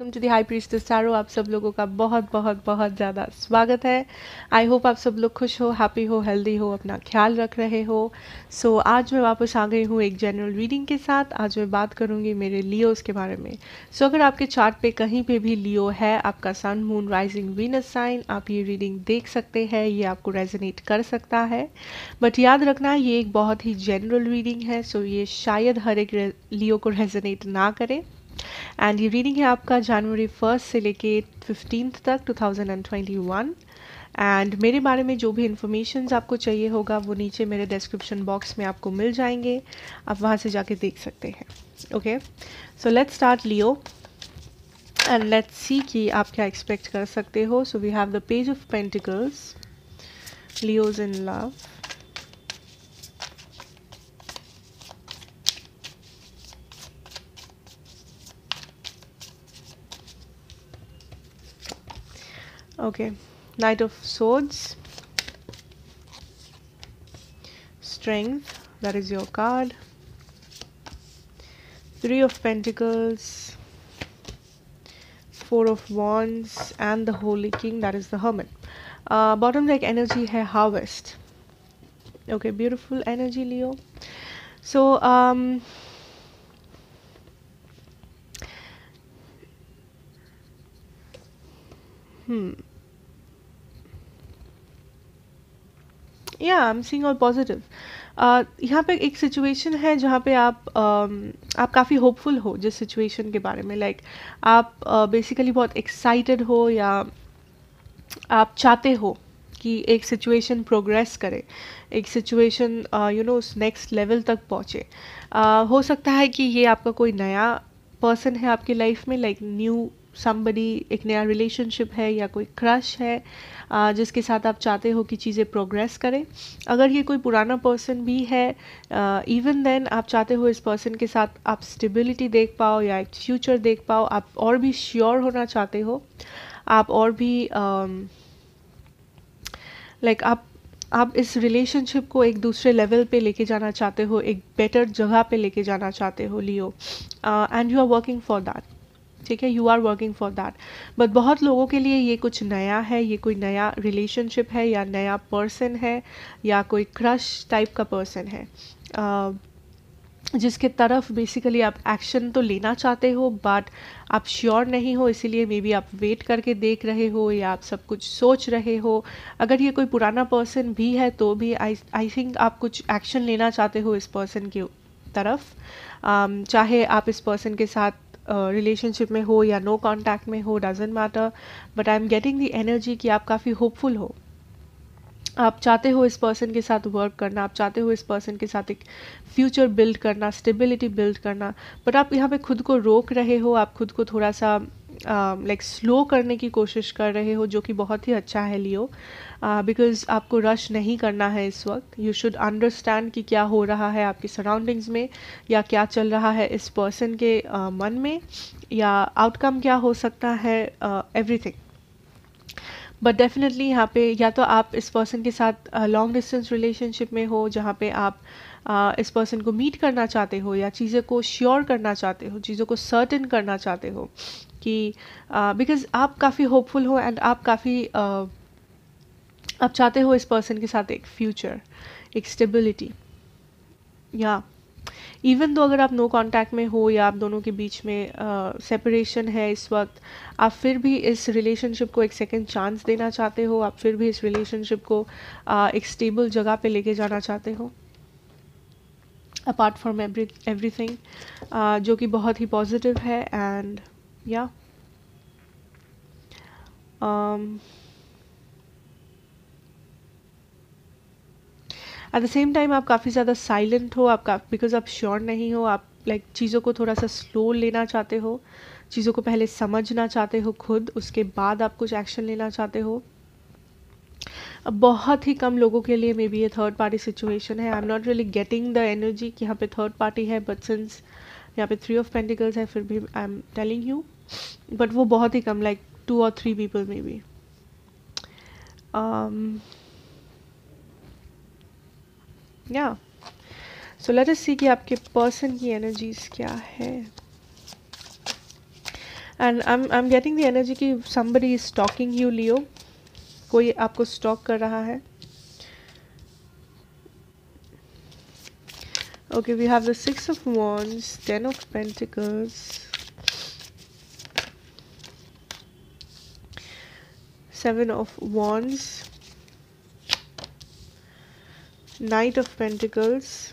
Welcome to the high priestess tarot आप सब लोगों का बहुत बहुत बहुत ज़्यादा स्वागत है। आई होप आप सब लोग खुश हो हैप्पी हो हेल्दी हो अपना ख्याल रख रहे हो। सो so, आज मैं वापस आ गई हूँ एक जनरल रीडिंग के साथ। आज मैं बात करूँगी मेरे लियोस के बारे में। सो so, अगर आपके चार्ट पे कहीं पे भी लियो है आपका sun moon rising Venus sign आप ये रीडिंग देख सकते हैं ये आपको रेजोनेट कर सकता है। बट याद रखना ये एक बहुत ही जनरल रीडिंग है सो so ये शायद हर एक लियो को रेजोनेट ना करे। एंड ये रीडिंग है आपका जनवरी फ़र्स्ट से लेके फिफ्टीन तक 2021 एंड मेरे बारे में जो भी इंफॉर्मेशन आपको चाहिए होगा, वो नीचे मेरे डिस्क्रिप्शन बॉक्स में आपको मिल जाएँगे। आप वहाँ से जाके देख सकते हैं। Okay so let's start Leo and let's see कि आप क्या एक्सपेक्ट कर सकते हो। So we have the page of pentacles Leo's in love okay. Knight of swords. Strength that is your card. Three of pentacles. Four of wands and the holy king that is the hermit. Uh, bottom deck energy hai harvest. Okay beautiful energy leo. So um hmm. या I am seeing all positive यहाँ पे एक situation है जहाँ पे आप uh, आप काफ़ी होपफुल हो जिस सिचुएशन के बारे में। लाइक like, आप बेसिकली uh, बहुत एक्साइटेड हो या आप चाहते हो कि एक सिचुएशन प्रोग्रेस करे एक सिचुएशन यू नो उस नेक्स्ट लेवल तक पहुँचे। Uh, हो सकता है कि ये आपका कोई नया पर्सन है आपकी लाइफ में लाइक न्यू समबडी एक नया रिलेशनशिप है या कोई क्रश है जिसके साथ आप चाहते हो कि चीज़ें प्रोग्रेस करें। अगर ये कोई पुराना पर्सन भी है इवन देन आप चाहते हो इस पर्सन के साथ आप स्टेबिलिटी देख पाओ या एक फ्यूचर देख पाओ आप और भी श्योर होना चाहते हो आप और भी लाइक like, आप आप इस रिलेशनशिप को एक दूसरे लेवल पे लेके जाना चाहते हो एक बेटर जगह पे लेके जाना चाहते हो Leo and you are working for that ठीक है you are working for that but बहुत लोगों के लिए ये कुछ नया है ये कोई नया रिलेशनशिप है या नया पर्सन है या कोई क्रश टाइप का पर्सन है। Uh, जिसके तरफ़ बेसिकली आप एक्शन तो लेना चाहते हो बट आप श्योर नहीं हो इसीलिए मे बी आप वेट करके देख रहे हो या आप सब कुछ सोच रहे हो। अगर ये कोई पुराना पर्सन भी है तो भी आई आई थिंक आप कुछ एक्शन लेना चाहते हो इस पर्सन के तरफ़। Um, चाहे आप इस पर्सन के साथ रिलेशनशिप में हो या नो कॉन्टैक्ट में हो doesn't matter but I am getting the energy कि आप काफ़ी होपफुल हो। आप चाहते हो इस पर्सन के साथ वर्क करना, आप चाहते हो इस पर्सन के साथ एक फ्यूचर बिल्ड करना स्टेबिलिटी बिल्ड करना बट आप यहाँ पे खुद को रोक रहे हो, आप खुद को थोड़ा सा लाइक uh, स्लो करने की कोशिश कर रहे हो जो कि बहुत ही अच्छा है लियो बिकॉज़ uh, आपको रश नहीं करना है इस वक्त. यू शुड अंडरस्टैंड कि क्या हो रहा है आपकी सराउंडिंग्स में या क्या चल रहा है इस पर्सन के uh, मन में या आउटकम क्या हो सकता है एवरीथिंग बट डेफिनेटली यहाँ पे या तो आप इस पर्सन के साथ लॉन्ग डिस्टेंस रिलेशनशिप में हो जहाँ पे आप uh, इस पर्सन को मीट करना चाहते हो या चीज़ें को श्योर करना चाहते हो चीज़ों को सर्टन करना चाहते हो कि बिकॉज़ uh, आप काफ़ी होपफुल हो एंड आप काफ़ी uh, आप चाहते हो इस पर्सन के साथ एक फ्यूचर एक स्टेबिलिटी या इवन दो अगर आप नो कांटेक्ट में हो या आप दोनों के बीच में सेपरेशन uh, है इस वक्त आप फिर भी इस रिलेशनशिप को एक सेकेंड चांस देना चाहते हो आप फिर भी इस रिलेशनशिप को uh, एक स्टेबल जगह पे लेके जाना चाहते हो। अपार्ट फ्रॉम एवरी एवरीथिंग जो कि बहुत ही पॉजिटिव है एंड या एट द सेम टाइम आप काफ़ी ज़्यादा साइलेंट हो आप बिकॉज़ आप श्योर नहीं हो आप लाइक like, चीज़ों को थोड़ा सा स्लो लेना चाहते हो चीज़ों को पहले समझना चाहते हो खुद उसके बाद आप कुछ एक्शन लेना चाहते हो। अब बहुत ही कम लोगों के लिए मे बी ये थर्ड पार्टी सिचुएशन है। I am not really getting the energy कि यहाँ पे थर्ड पार्टी है बट सिंस यहाँ पे थ्री ऑफ़ पेंटिकल्स है फिर भी I am telling you but वो बहुत ही कम लाइक टू और थ्री पीपल मे बी या सो लेट अस सी कि आपके पर्सन की एनर्जीज क्या है. And I am getting the energy कि somebody is stalking you Leo कोई आपको स्टॉक कर रहा है. Okay, we have the six of wands, ten of pentacles. Seven of wands. Knight of pentacles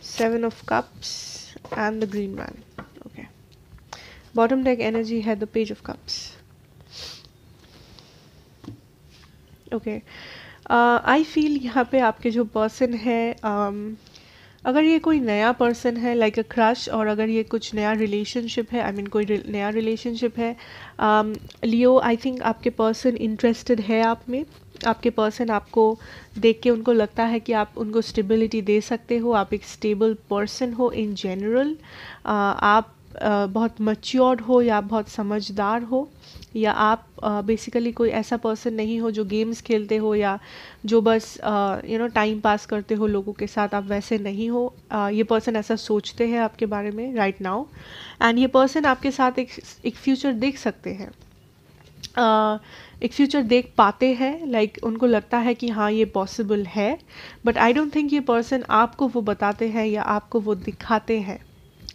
seven of cups and the green man okay bottom deck energy had the page of cups okay uh, I feel यहाँ पे आपके जो person है um, अगर ये कोई नया person है लाइक अ क्रश और अगर ये कुछ नया रिलेशनशिप है आई I मीन mean, कोई नया रिलेशनशिप है लियो आई थिंक आपके पर्सन इंटरेस्टेड है आप में। आपके पर्सन आपको देख के उनको लगता है कि आप उनको स्टेबिलिटी दे सकते हो आप एक स्टेबल पर्सन हो इन जनरल आप बहुत मच्योर्ड हो या बहुत समझदार हो, या आप बेसिकली कोई ऐसा पर्सन नहीं हो जो गेम्स खेलते हो या जो बस यू नो टाइम पास करते हो लोगों के साथ, आप वैसे नहीं हो। ये पर्सन ऐसा सोचते हैं आपके बारे में राइट नाउ एंड ये पर्सन आपके साथ एक एक फ्यूचर देख सकते हैं। एक फ्यूचर देख पाते हैं लाइक उनको लगता है कि हाँ ये पॉसिबल है बट आई डोंट थिंक ये पर्सन आपको वो बताते हैं या आपको वो दिखाते हैं।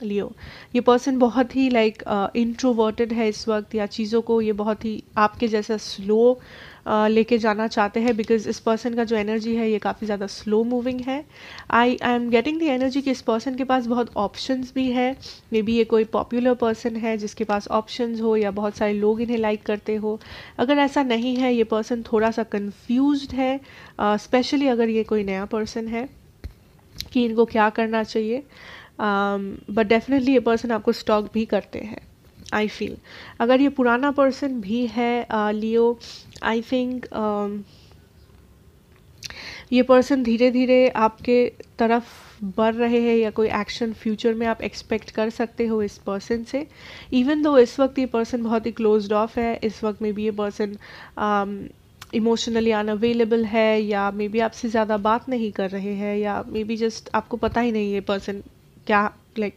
लियो। ये पर्सन बहुत ही लाइक इंट्रोवर्टेड uh, है इस वक्त या चीज़ों को ये बहुत ही आपके जैसा स्लो uh, लेके जाना चाहते हैं बिकॉज़ इस पर्सन का जो एनर्जी है ये काफ़ी ज़्यादा स्लो मूविंग है। I I am getting the energy कि इस पर्सन के पास बहुत ऑप्शंस भी है। मे बी ये कोई पॉपुलर पर्सन है जिसके पास ऑप्शंस हो या बहुत सारे लोग इन्हें लाइक करते हो। अगर ऐसा नहीं है ये पर्सन थोड़ा सा कन्फ्यूज़ है स्पेशली uh, अगर ये कोई नया पर्सन है कि इनको क्या करना चाहिए। बट डेफिनेटली ये पर्सन आपको स्टॉक भी करते हैं आई फील अगर ये पुराना पर्सन भी है लियो आई थिंक ये पर्सन धीरे धीरे आपके तरफ़ बढ़ रहे हैं या कोई एक्शन फ्यूचर में आप एक्सपेक्ट कर सकते हो इस पर्सन से. इवन दो इस वक्त ये पर्सन बहुत ही क्लोज ऑफ़ है, इस वक्त में भी ये पर्सन इमोशनली अनअवेलेबल है या मे बी आपसे ज़्यादा बात नहीं कर रहे हैं या मे बी जस्ट आपको पता ही नहीं ये पर्सन क्या लाइक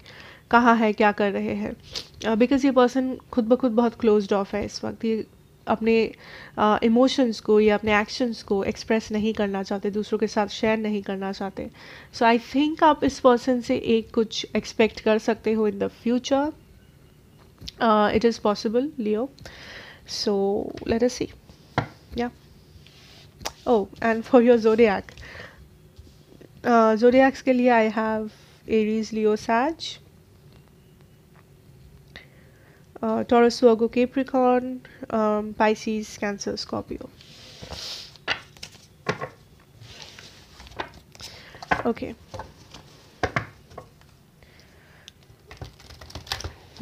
कहाँ है क्या कर रहे हैं। बिकॉज़ uh, ये पर्सन खुद ब खुद बहुत क्लोज ऑफ़ है इस वक्त। ये अपने इमोशंस uh, को या अपने एक्शंस को एक्सप्रेस नहीं करना चाहते दूसरों के साथ शेयर नहीं करना चाहते। सो आई थिंक आप इस पर्सन से एक कुछ एक्सपेक्ट कर सकते हो in the future it is possible Leo so let us see या ओ and for your zodiac zodiacs के लिए आई हैव एरिज लियोसाज साज Taurus Virgo Capricorn Pisces cancer Scorpio okay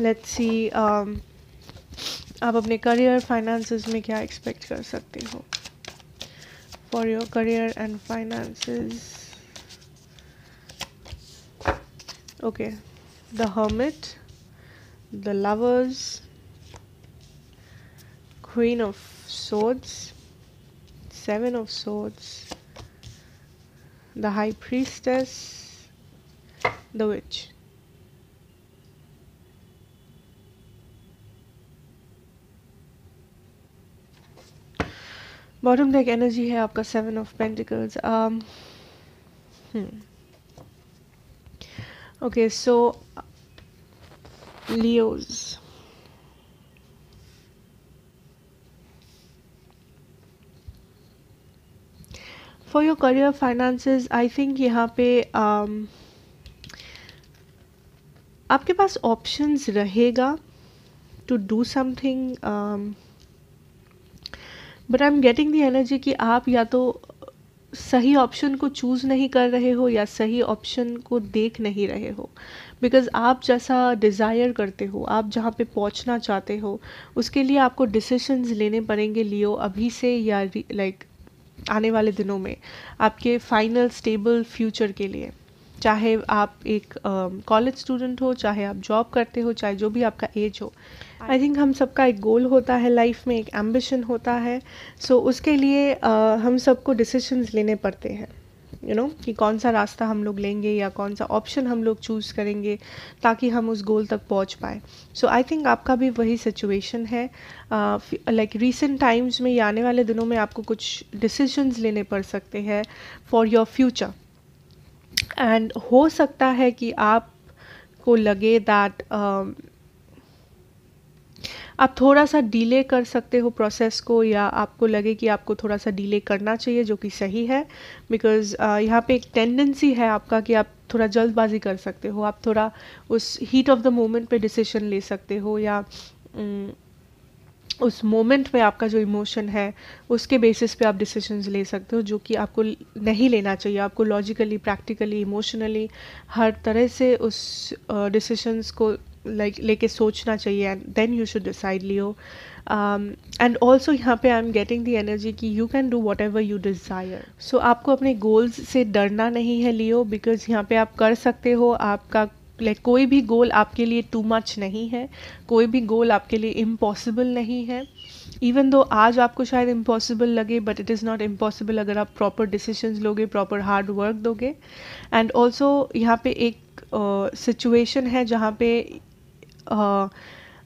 let's see आप अपने करियर फाइनेंसेस में क्या एक्सपेक्ट कर सकते हो? For your career and finances okay the hermit the lovers queen of swords seven of swords the high priestess the witch bottom deck energy है आपका seven of pentacles um hmm okay so leos. For your career finances i think यहाँ पे um, आपके पास options रहेगा to do something but I am getting the energy कि आप या तो सही ऑप्शन को चूज़ नहीं कर रहे हो या सही ऑप्शन को देख नहीं रहे हो। बिकॉज़ आप जैसा डिज़ायर करते हो, आप जहाँ पे पहुँचना चाहते हो, उसके लिए आपको डिसीशंस लेने पड़ेंगे लियो अभी से या लाइक आने वाले दिनों में, आपके फाइनल स्टेबल फ्यूचर के लिए। चाहे आप एक कॉलेज uh, स्टूडेंट हो चाहे आप जॉब करते हो चाहे जो भी आपका एज हो आई थिंक हम सबका एक गोल होता है लाइफ में एक एम्बिशन होता है सो so, उसके लिए uh, हम सबको डिसीशंस लेने पड़ते हैं यू you नो know, कि कौन सा रास्ता हम लोग लेंगे या कौन सा ऑप्शन हम लोग चूज़ करेंगे ताकि हम उस गोल तक पहुँच पाए। सो आई थिंक आपका भी वही सिचुएशन है लाइक रिसेंट टाइम्स में या आने वाले दिनों में आपको कुछ डिसीजंस लेने पड़ सकते हैं फॉर योर फ्यूचर एंड हो सकता है कि आप को लगे दैट आप थोड़ा सा डिले कर सकते हो प्रोसेस को या आपको लगे कि आपको थोड़ा सा डिले करना चाहिए जो कि सही है बिकॉज़ uh, यहाँ पे एक टेंडेंसी है आपका कि आप थोड़ा जल्दबाजी कर सकते हो आप थोड़ा उस हीट ऑफ़ द मोमेंट पे डिसीज़न ले सकते हो या um, उस मोमेंट में आपका जो इमोशन है उसके बेसिस पे आप डिसीजंस ले सकते हो जो कि आपको नहीं लेना चाहिए। आपको लॉजिकली प्रैक्टिकली इमोशनली हर तरह से उस डिसीजंस uh, को लाइक like, लेके सोचना चाहिए and then you should decide Leo and also यहाँ पे I am getting the energy कि you can do whatever you desire so आपको अपने गोल्स से डरना नहीं है लियो बिकॉज़ यहाँ पे आप कर सकते हो आपका लाइक कोई भी गोल आपके लिए टू मच नहीं है कोई भी गोल आपके लिए इम्पॉसिबल नहीं है. इवन दो आज आपको शायद इम्पॉसिबल लगे but it is not impossible अगर आप प्रॉपर डिसीजंस लोगे प्रॉपर हार्ड वर्क दोगे. एंड ऑल्सो यहाँ पे एक सिचुएशन uh, है जहाँ पे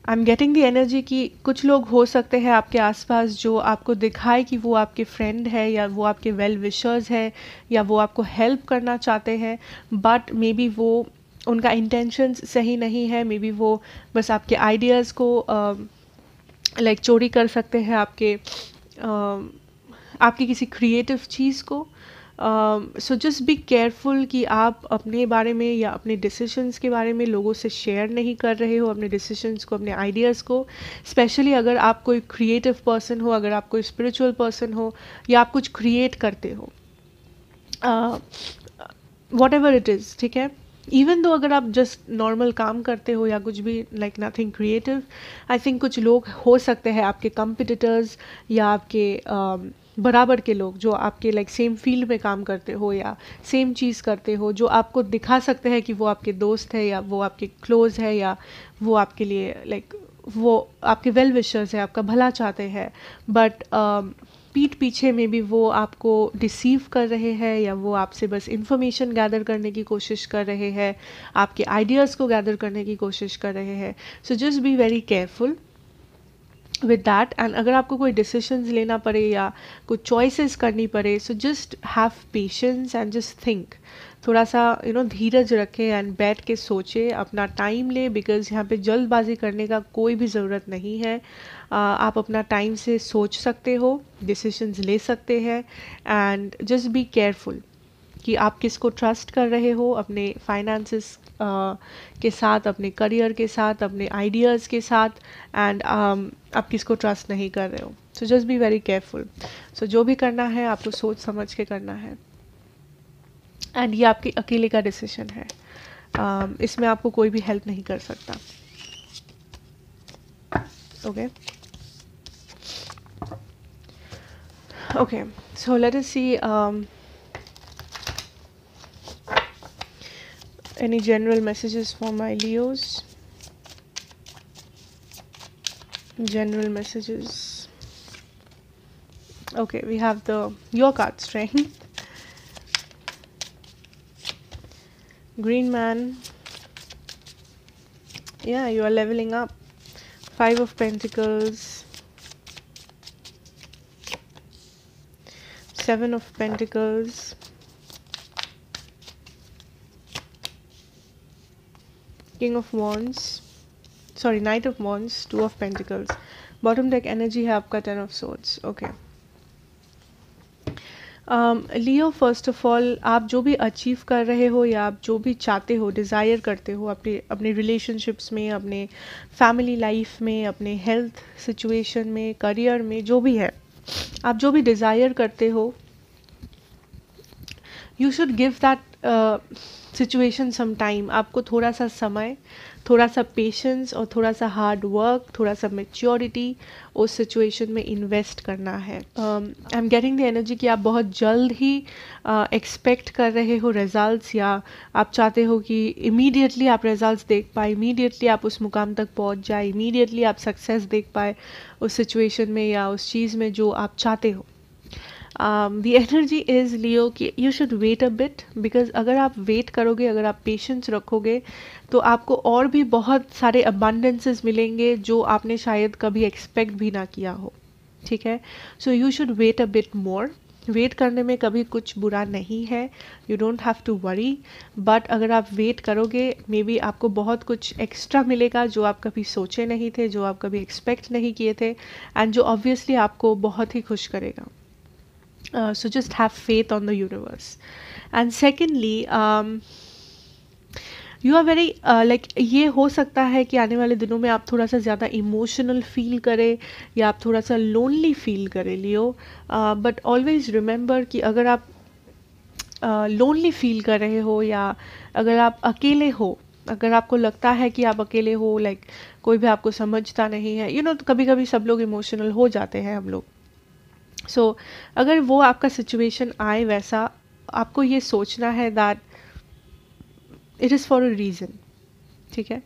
I am getting the energy कि कुछ लोग हो सकते हैं आपके आसपास जो आपको दिखाए कि वो आपके फ्रेंड है या वो आपके वेल विशर्स है या वो आपको हेल्प करना चाहते हैं. बट मे बी वो उनका इंटेंशंस सही नहीं है मे बी वो बस आपके आइडियाज़ को लाइक uh, चोरी कर सकते हैं आपके uh, आपकी किसी क्रिएटिव चीज़ को। सो जस्ट बी केयरफुल कि आप अपने बारे में या अपने डिसीशंस के बारे में लोगों से शेयर नहीं कर रहे हो अपने डिसीशंस को अपने आइडियाज़ को। स्पेशली अगर आप कोई क्रिएटिव पर्सन हो अगर आप कोई स्पिरिचुअल पर्सन हो या आप कुछ क्रिएट करते हो। वॉट एवर इट इज़ ठीक है? इवन दो अगर आप जस्ट नॉर्मल काम करते हो या कुछ भी like nothing creative I think कुछ लोग हो सकते हैं आपके कंपिटिटर्स या आपके uh, बराबर के लोग जो आपके लाइक सेम फ़ील्ड में काम करते हो या सेम चीज़ करते हो जो आपको दिखा सकते हैं कि वो आपके दोस्त है या वो आपके क्लोज है या वो आपके लिए लाइक like, वो आपके वेल विशर्स है आपका भला चाहते हैं। बट पीठ पीछे में भी वो आपको डिसीव कर रहे हैं या वो आपसे बस इंफॉर्मेशन गैदर करने की कोशिश कर रहे हैं, आपके आइडियाज़ को गैदर करने की कोशिश कर रहे हैं। So just be very careful with that and अगर आपको कोई डिसीशंस लेना पड़े या कुछ चॉइसेस करनी पड़े so just have patience and just think थोड़ा सा यू नो धीरज रखें एंड बैठ के सोचें अपना टाइम ले बिकॉज़ यहाँ पे जल्दबाजी करने का कोई भी ज़रूरत नहीं है। आप अपना टाइम से सोच सकते हो डिसीशंस ले सकते हैं एंड जस्ट बी केयरफुल कि आप किसको ट्रस्ट कर रहे हो अपने फाइनेंसिस के साथ अपने करियर के साथ अपने आइडियाज़ के साथ एंड um, आप किसको ट्रस्ट नहीं कर रहे हो। So just be very careful so जो भी करना है आपको सोच समझ के करना है। एंड ये आपके अकेले का डिसीज़न है। Um, इसमें आपको कोई भी हेल्प नहीं कर सकता। Okay okay so let us see any general messages for my Leos general messages okay we have the your card strength green man yeah you are leveling up five of pentacles seven of pentacles king of wands sorry knight of wands two of pentacles bottom deck energy है आपका ten of swords okay Leo first of all आप जो भी achieve कर रहे हो या आप जो भी चाहते हो डिज़ायर करते हो, अपने अपने रिलेशनशिप्स में, अपने फैमिली लाइफ में, अपने हेल्थ सिचुएशन में करियर में, जो भी है, आप जो भी डिज़ायर करते हो you should give that situation some time आपको थोड़ा सा समय थोड़ा सा पेशेंस और थोड़ा सा हार्ड वर्क थोड़ा सा मेच्योरिटी उस सिचुएशन में इन्वेस्ट करना है। I am getting the energy कि आप बहुत जल्द ही एक्सपेक्ट uh, कर रहे हो रिजल्ट्स या आप चाहते हो कि इमीडिएटली आप रिजल्ट्स देख पाए इमीडिएटली आप उस मुकाम तक पहुँच जाए इमीडिएटली आप सक्सेस देख पाए उस सिचुएशन में या उस चीज़ में जो आप चाहते हो। द एनर्जी इज़ लियो कि you should wait a bit because अगर आप वेट करोगे, अगर आप पेशेंस रखोगे तो आपको और भी बहुत सारे अबांडेंसेस मिलेंगे जो आपने शायद कभी एक्सपेक्ट भी ना किया हो। ठीक है? So you should wait a bit more wait करने में कभी कुछ बुरा नहीं है। You don't have to worry but अगर आप वेट करोगे मे बी आपको बहुत कुछ एक्स्ट्रा मिलेगा जो आप कभी सोचे नहीं थे, जो आप कभी एक्सपेक्ट नहीं किए थे एंड जो ऑब्वियसली आपको बहुत ही खुश करेगा। So just have faith on the universe and secondly you are very like ये हो सकता है कि आने वाले दिनों में आप थोड़ा सा ज़्यादा इमोशनल फील करें या आप थोड़ा सा लोनली फील करें लियो बट ऑलवेज रिमेंबर कि अगर आप लोनली uh, फील कर रहे हो या अगर आप अकेले हो अगर आपको लगता है कि आप अकेले हो लाइक like, कोई भी आपको समझता नहीं है यू you नो know, कभी कभी सब लोग इमोशनल हो जाते हैं हम लोग. सो so, अगर वो आपका सिचुएशन आए वैसा आपको ये सोचना है that it is for a reason ठीक है?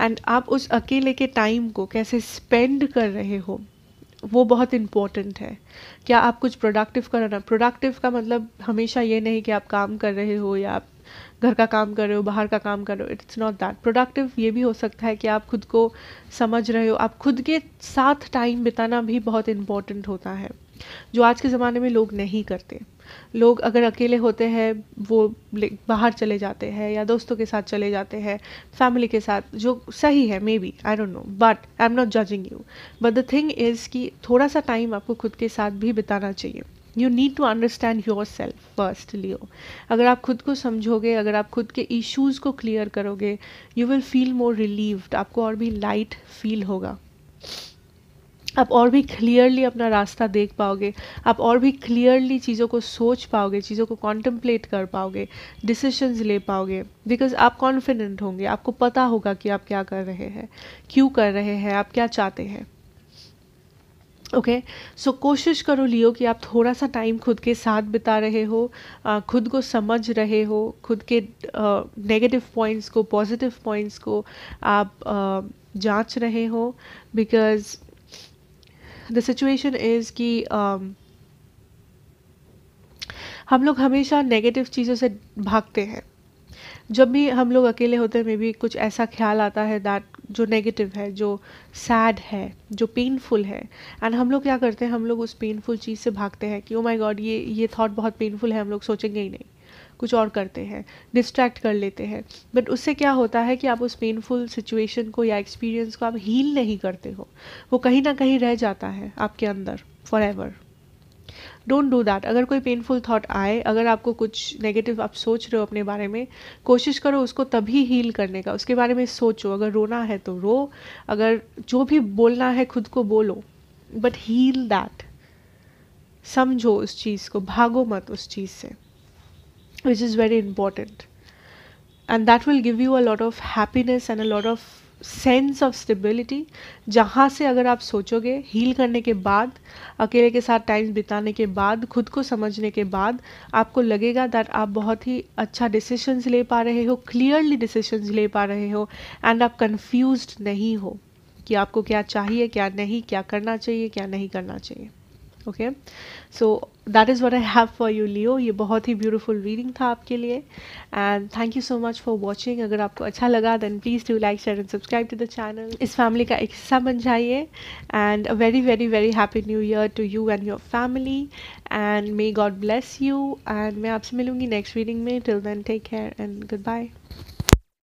एंड आप उस अकेले के टाइम को कैसे स्पेंड कर रहे हो वो बहुत इंपॉर्टेंट है। क्या आप कुछ प्रोडक्टिव कर रहे प्रोडक्टिव का मतलब हमेशा ये नहीं कि आप काम कर रहे हो या आप घर का काम कर रहे हो बाहर का काम कर रहे हो इट्स नॉट दैट प्रोडक्टिव ये भी हो सकता है कि आप खुद को समझ रहे हो। आप खुद के साथ टाइम बिताना भी बहुत इंपॉर्टेंट होता है। जो आज के ज़माने में लोग नहीं करते। लोग अगर अकेले होते हैं, वो बाहर चले जाते हैं या दोस्तों के साथ चले जाते हैं फैमिली के साथ, जो सही है maybe I don't know but I am not judging you but the thing is कि थोड़ा सा टाइम आपको खुद के साथ भी बिताना चाहिए। You need to understand yourself first Leo अगर आप खुद को समझोगे, अगर आप खुद के इश्यूज़ को क्लियर करोगे you will feel more relieved आपको और भी लाइट फील होगा। आप और भी क्लियरली अपना रास्ता देख पाओगे आप और भी क्लियरली चीज़ों को सोच पाओगे चीज़ों को कॉन्टम्पलेट कर पाओगे डिसीशंस ले पाओगे बिकॉज़ आप कॉन्फिडेंट होंगे आपको पता होगा कि आप क्या कर रहे हैं क्यों कर रहे हैं आप क्या चाहते हैं। ओके okay, सो so, कोशिश करो लियो कि आप थोड़ा सा टाइम खुद के साथ बिता रहे हो खुद को समझ रहे हो खुद के नेगेटिव पॉइंट्स को पॉजिटिव पॉइंट्स को आप जाँच रहे हो बिकॉज़ द सिचुएशन इज़ कि um, हम लोग हमेशा नेगेटिव चीज़ों से भागते हैं। जब भी हम लोग अकेले होते हैं मे बी कुछ ऐसा ख्याल आता है दैट जो नेगेटिव है जो सैड है जो पेनफुल है। एंड हम लोग क्या करते हैं हम लोग उस पेनफुल चीज़ से भागते हैं कि ओ माय गॉड ये ये थॉट बहुत पेनफुल है हम लोग सोचेंगे ही नहीं। कुछ और करते हैं डिस्ट्रैक्ट कर लेते हैं। बट उससे क्या होता है कि आप उस पेनफुल सिचुएशन को या एक्सपीरियंस को आप हील नहीं करते हो। वो कहीं ना कहीं रह जाता है आपके अंदर forever don't do that अगर कोई पेनफुल थाट आए, अगर आपको कुछ नेगेटिव आप सोच रहे हो अपने बारे में, कोशिश करो उसको तभी हील करने का। उसके बारे में सोचो। अगर रोना है तो रो। अगर जो भी बोलना है खुद को बोलो। बट हील दैट समझो उस चीज़ को। भागो मत उस चीज़ से। Which is very important. And that will give you a lot of happiness and a lot of sense of stability जहाँ से अगर आप सोचोगे हील करने के बाद, अकेले के साथ टाइम बिताने के बाद, खुद को समझने के बाद, आपको लगेगा दैट आप बहुत ही अच्छा डिसीशंस ले पा रहे हो क्लियरली डिसीशंस ले पा रहे हो एंड आप कंफ्यूज्ड नहीं हो कि आपको क्या चाहिए, क्या नहीं, क्या करना चाहिए, क्या नहीं करना चाहिए। Okay so that is what I have for you Leo ये बहुत ही ब्यूटीफुल रीडिंग था आपके लिए. And thank you so much for watching अगर आपको अच्छा लगा then please do like share and subscribe to the channel इस फैमिली का एक हिस्सा बन जाइए. And very very very happy new year to you and your family and may God bless you and मैं आपसे मिलूँगी नेक्स्ट रीडिंग में. Till then take care and goodbye